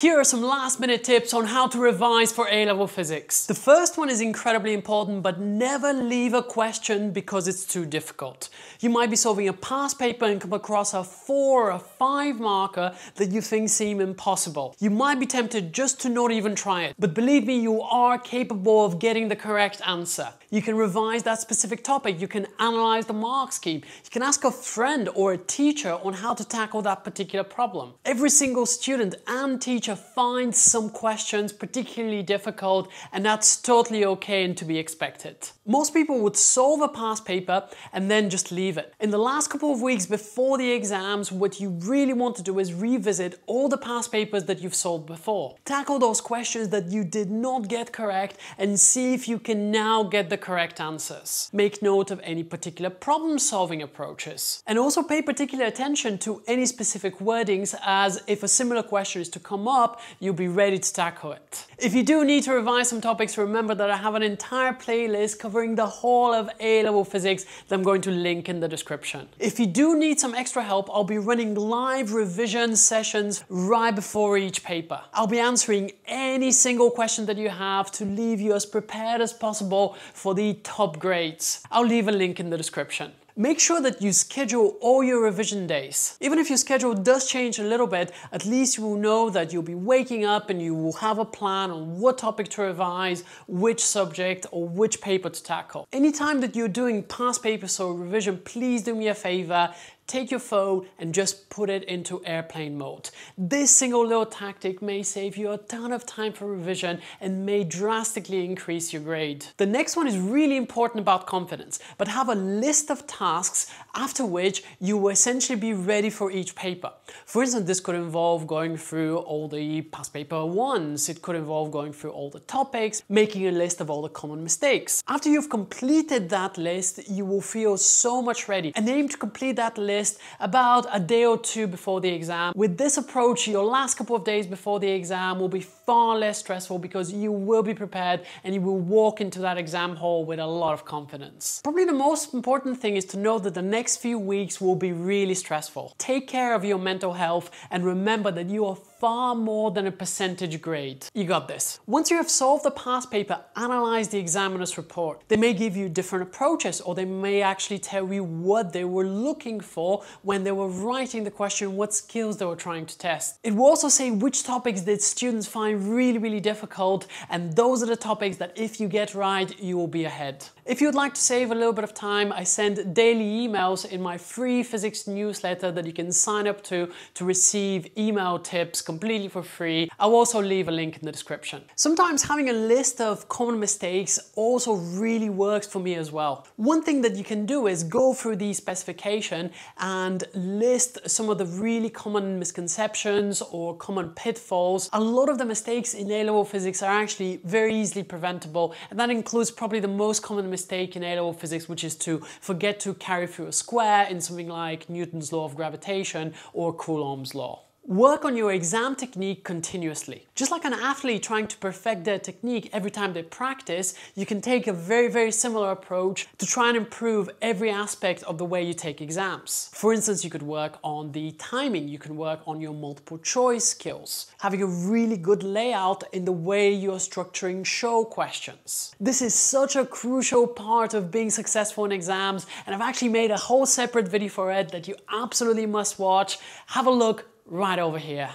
Here are some last minute tips on how to revise for A-level physics. The first one is incredibly important, but never leave a question because it's too difficult. You might be solving a past paper and come across a four or a five marker that you think seem impossible. You might be tempted just to not even try it, but believe me, you are capable of getting the correct answer. You can revise that specific topic, you can analyze the mark scheme, you can ask a friend or a teacher on how to tackle that particular problem. Every single student and teacher teacher finds some questions particularly difficult and that's totally okay and to be expected. Most people would solve a past paper and then just leave it. In the last couple of weeks before the exams, what you really want to do is revisit all the past papers that you've solved before. Tackle those questions that you did not get correct and see if you can now get the correct answers. Make note of any particular problem solving approaches. And also pay particular attention to any specific wordings as if a similar question is to come up you'll be ready to tackle it. If you do need to revise some topics, remember that I have an entire playlist covering the whole of A-level physics that I'm going to link in the description. If you do need some extra help, I'll be running live revision sessions right before each paper. I'll be answering any single question that you have to leave you as prepared as possible for the top grades. I'll leave a link in the description. Make sure that you schedule all your revision days. Even if your schedule does change a little bit, at least you will know that you'll be waking up and you will have a plan on what topic to revise, which subject or which paper to tackle. Anytime that you're doing past papers or revision, please do me a favor, take your phone and just put it into airplane mode. This single little tactic may save you a ton of time for revision and may drastically increase your grade. The next one is really important about confidence, but have a list of tasks after which you will essentially be ready for each paper. For instance, this could involve going through all the past paper ones, it could involve going through all the topics, making a list of all the common mistakes. After you've completed that list, you will feel so much ready and aim to complete that list list about a day or two before the exam. With this approach, your last couple of days before the exam will be far less stressful because you will be prepared and you will walk into that exam hall with a lot of confidence. Probably the most important thing is to know that the next few weeks will be really stressful. Take care of your mental health and remember that you are far more than a percentage grade. You got this. Once you have solved the past paper, analyze the examiner's report. They may give you different approaches or they may actually tell you what they were looking for when they were writing the question, what skills they were trying to test. It will also say which topics did students find really, really difficult and those are the topics that if you get right, you will be ahead. If you'd like to save a little bit of time, I send daily emails in my free physics newsletter that you can sign up to to receive email tips completely for free. I'll also leave a link in the description. Sometimes having a list of common mistakes also really works for me as well. One thing that you can do is go through the specification and list some of the really common misconceptions or common pitfalls. A lot of the mistakes in A-level physics are actually very easily preventable and that includes probably the most common mistake in A-level physics which is to forget to carry through a square in something like Newton's law of gravitation or Coulomb's law. Work on your exam technique continuously. Just like an athlete trying to perfect their technique every time they practice, you can take a very, very similar approach to try and improve every aspect of the way you take exams. For instance, you could work on the timing, you can work on your multiple choice skills, having a really good layout in the way you're structuring show questions. This is such a crucial part of being successful in exams, and I've actually made a whole separate video for it that you absolutely must watch. Have a look right over here.